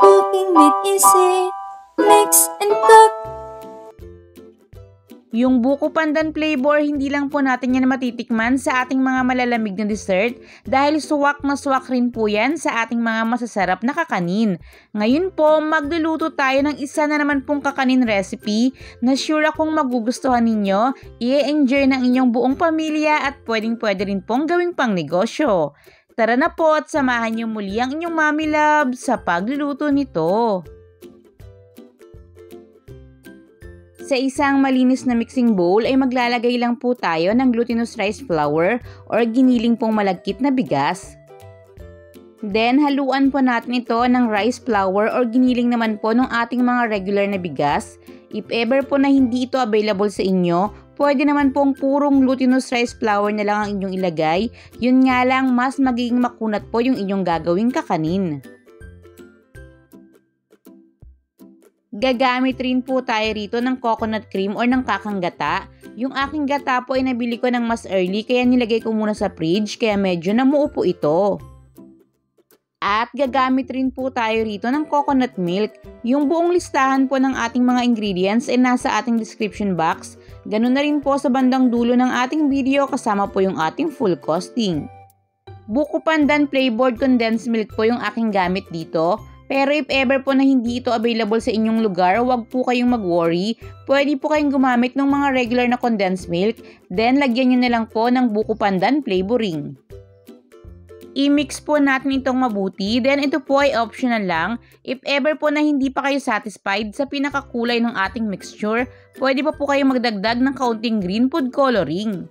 Cooking with easy, mix and cook. Yung buko pandan flavor, hindi lang po natin yan matitikman sa ating mga malalamig na dessert dahil suwak na suwak rin po yan sa ating mga masasarap na kakanin. Ngayon po, magluluto tayo ng isa na naman pong kakanin recipe na sure akong magugustuhan ninyo, i-enjoy ng inyong buong pamilya at pwedeng pwede rin pong gawing pang negosyo. Tara na po at samahan niyo muli ang inyong mommy love sa pagluluto nito. Sa isang malinis na mixing bowl ay maglalagay lang po tayo ng glutinous rice flour or giniling pong malagkit na bigas. Then, haluan po natin ito ng rice flour or giniling naman po ng ating mga regular na bigas. If ever po na hindi ito available sa inyo, pwede naman pong purong glutinous rice flour na lang ang inyong ilagay. Yun nga lang, mas magiging makunat po yung inyong gagawing kakanin. Gagamit rin po tayo rito ng coconut cream or ng kakang gata. Yung aking gata po ay nabili ko ng mas early kaya nilagay ko muna sa fridge kaya medyo namuo po ito. At gagamit rin po tayo rito ng coconut milk. Yung buong listahan po ng ating mga ingredients ay nasa ating description box. Ganun na rin po sa bandang dulo ng ating video kasama po yung ating full costing. Buko pandan flavored condensed milk po yung aking gamit dito. Pero if ever po na hindi ito available sa inyong lugar, huwag po kayong mag-worry. Pwede po kayong gumamit ng mga regular na condensed milk, then lagyan nyo na lang po ng buko pandan flavoring. I-mix po natin itong mabuti, then ito po ay optional lang. If ever po na hindi pa kayo satisfied sa pinakakulay ng ating mixture, pwede pa po kayo magdagdag ng kaunting green food coloring.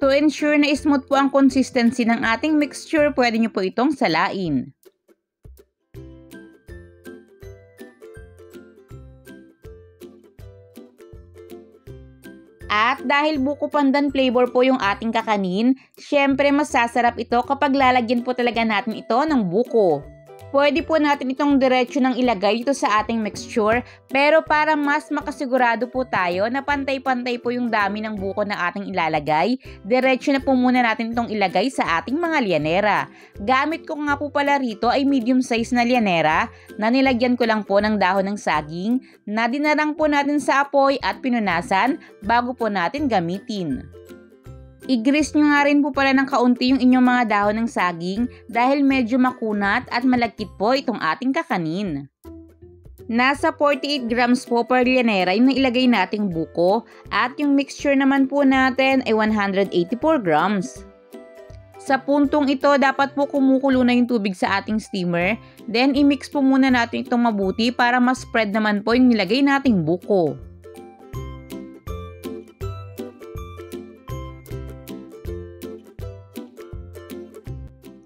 To ensure na smooth po ang consistency ng ating mixture, pwede nyo po itong salain. At dahil buko pandan flavor po yung ating kakanin, syempre masasarap ito kapag lalagyan po talaga natin ito ng buko. Pwede po natin itong diretsyo ng ilagay ito sa ating mixture, pero para mas makasigurado po tayo na pantay-pantay po yung dami ng buko na ating ilalagay, diretsyo na po muna natin itong ilagay sa ating mga lianera. Gamit ko nga po pala rito ay medium size na lianera na nilagyan ko lang po ng dahon ng saging na dinarang po natin sa apoy at pinunasan bago po natin gamitin. I-grease nyo nga rin po pala ng kaunti yung inyong mga dahon ng saging dahil medyo makunat at malagkit po itong ating kakanin. Nasa 48 grams po per lianera yung nailagay nating buko at yung mixture naman po natin ay 184 grams. Sa puntong ito, dapat po kumukulo na yung tubig sa ating steamer. Then, i-mix po muna natin itong mabuti para mas spread naman po yung nilagay nating buko.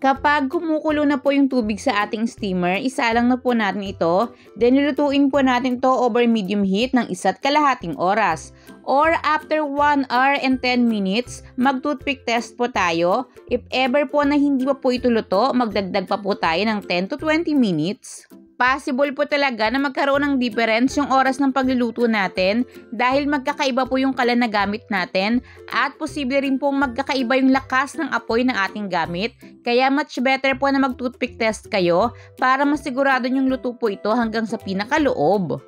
Kapag kumukulo na po yung tubig sa ating steamer, isalang na po natin ito. Then, nilutuin po natin to over medium heat ng isa't kalahating oras. Or after 1 hour and 10 minutes, mag-toothpick test po tayo. If ever po na hindi pa po ito luto, magdagdag pa po tayo ng 10 to 20 minutes possible po talaga na magkaroon ng difference yung oras ng pagluluto natin dahil magkakaiba po yung kalan na gamit natin at posible rin pong magkakaiba yung lakas ng apoy ng ating gamit. Kaya much better po na mag-toothpick test kayo para masigurado yung luto po ito hanggang sa pinakaloob.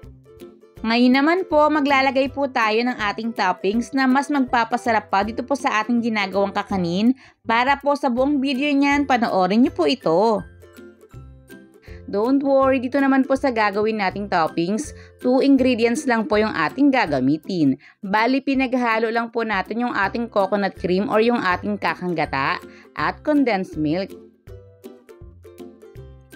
Ngayon naman po, maglalagay po tayo ng ating toppings na mas magpapasarap pa dito po sa ating ginagawang kakanin para po sa buong video niyan, panoorin niyo po ito. Don't worry, dito naman po sa gagawin nating toppings, 2 ingredients lang po yung ating gagamitin. Bali, pinaghalo lang po natin yung ating coconut cream or yung ating kakanggata at condensed milk.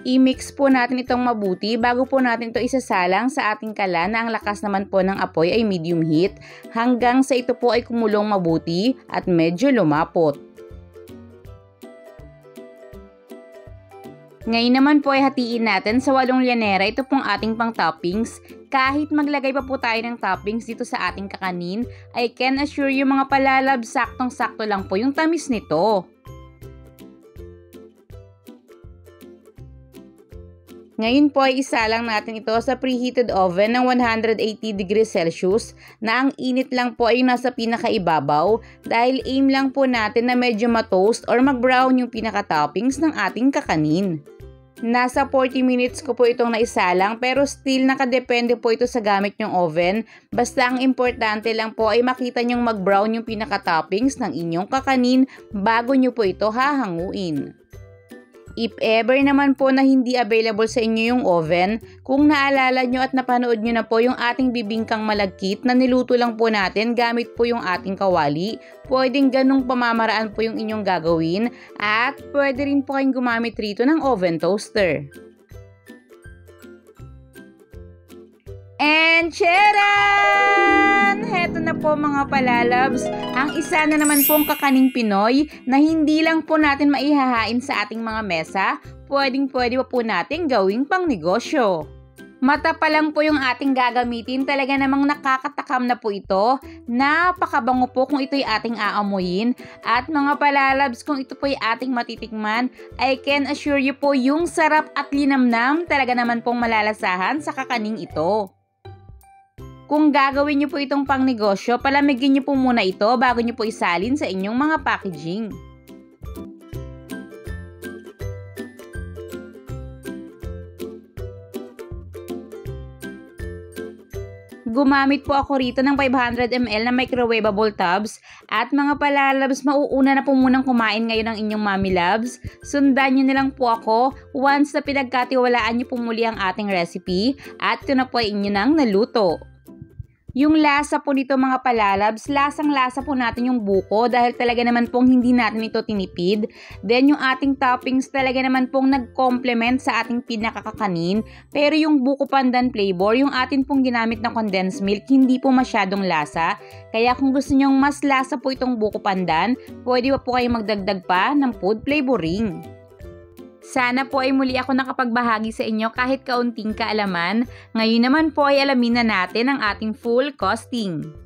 I-mix po natin itong mabuti bago po natin ito isasalang sa ating kalan na ang lakas naman po ng apoy ay medium heat hanggang sa ito po ay kumulong mabuti at medyo lumapot. Ngayon naman po ay hatiin natin sa walong lianera ito pong ating pang toppings. Kahit maglagay pa po tayo ng toppings dito sa ating kakanin, I can assure you mga palalab, saktong-sakto lang po yung tamis nito. Ngayon po ay isa lang natin ito sa preheated oven ng 180 degrees Celsius na ang init lang po ay nasa pinakaibabaw dahil aim lang po natin na medyo ma-toast or mag-brown yung pinaka-toppings ng ating kakanin. Nasa 40 minutes ko po itong naisalang pero still nakadepende po ito sa gamit yung oven. Basta ang importante lang po ay makita nyong mag-brown yung pinaka-toppings ng inyong kakanin bago nyo po ito hahanguin. If ever naman po na hindi available sa inyo yung oven, kung naalala nyo at napanood nyo na po yung ating bibingkang malagkit na niluto lang po natin gamit po yung ating kawali, pwedeng ganong pamamaraan po yung inyong gagawin at pwede rin po kayong gumamit rito ng oven toaster. And charan! Po mga palalabs, ang isa na naman pong kakaning Pinoy na hindi lang po natin maihahain sa ating mga mesa, pwedeng pwede pa po natin gawing pang negosyo. Mata pa lang po yung ating gagamitin, talaga namang nakakatakam na po ito. Napakabango po kung ito'y ating aamuyin. At mga palalabs, kung ito po'y ating matitikman, I can assure you po yung sarap at linamnam talaga naman pong malalasahan sa kakaning ito. Kung gagawin niyo po itong pangnegosyo, palamigin niyo po muna ito bago niyo po isalin sa inyong mga packaging. Gumamit po ako rito ng 500ml na microwavable tubs at mga palalabs, mauuna na po munang kumain ngayon ng inyong mommy loves. Sundan nyo na lang po ako once na pinagkatiwalaan nyo po muli ang ating recipe at ito na po ay inyo nang naluto. Yung lasa po nito mga palalabs, lasang-lasa po natin yung buko dahil talaga naman pong hindi natin ito tinipid. Then yung ating toppings talaga naman pong nag-complement sa ating pinakakakanin. Pero yung buko pandan flavor, yung atin pong ginamit na condensed milk, hindi po masyadong lasa. Kaya kung gusto nyong mas lasa po itong buko pandan, pwede pa po kayong magdagdag pa ng food flavoring. Sana po ay muli ako nakapagbahagi sa inyo kahit kaunting kaalaman. Ngayon naman po ay alamin na natin ang ating full costing.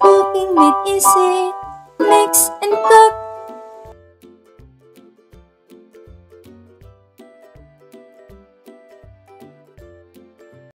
Cooking with easy, mix and cook.